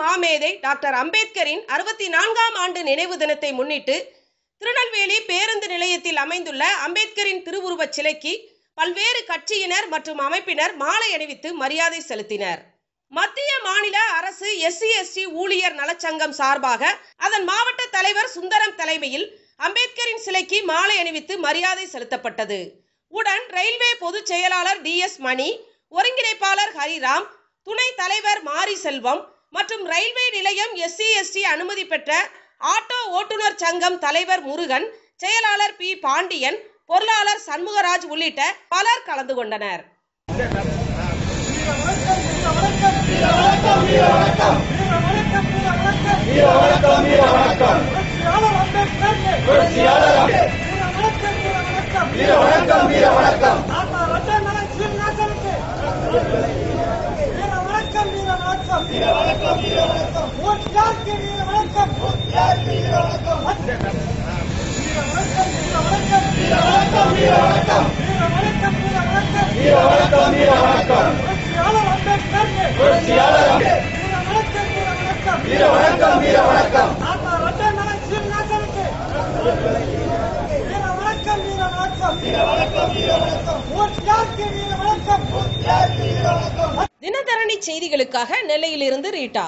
மாமேதை டாக்டர் அம்பேத்கரின் அறுபத்தி நான்காம் ஆண்டு நினைவு தினத்தை முன்னிட்டு திருநெல்வேலி பேருந்து நிலையத்தில் அமைந்துள்ள அம்பேத்கரின் திருவுருவச் சிலைக்கு பல்வேறு கட்சியினர் மற்றும் அமைப்பினர் மாலை அணிவித்து மரியாதை செலுத்தினர். மத்திய மாநில அரசு எஸ்சி எஸ்டி ஊழியர் நலச்சங்கம் சார்பாக அதன் மாவட்ட தலைவர் சுந்தரம் தலைமையில் அம்பேத்கரின் சிலைக்கு மாலை அணிவித்து மரியாதை செலுத்தப்பட்டது. உடன் ரயில்வே பொதுச் செயலாளர் டி எஸ் மணி ஒருங்கிணைப்பாளர் ஹரிராம் துணை தலைவர் மாரி செல்வம் மற்றும் ரயில்வே நிலையம் எஸ்சி எஸ்டி அனுமதி பெற்ற ஆட்டோ ஓட்டுநர் சங்கம் தலைவர் முருகன் செயலாளர் பி பாண்டியன் பொருளாளர் சண்முகராஜ் உள்ளிட்ட பலர் கலந்து கொண்டனர். தினதரணி செய்திகளுக்காக நெல்லையிலிருந்து ரீட்டா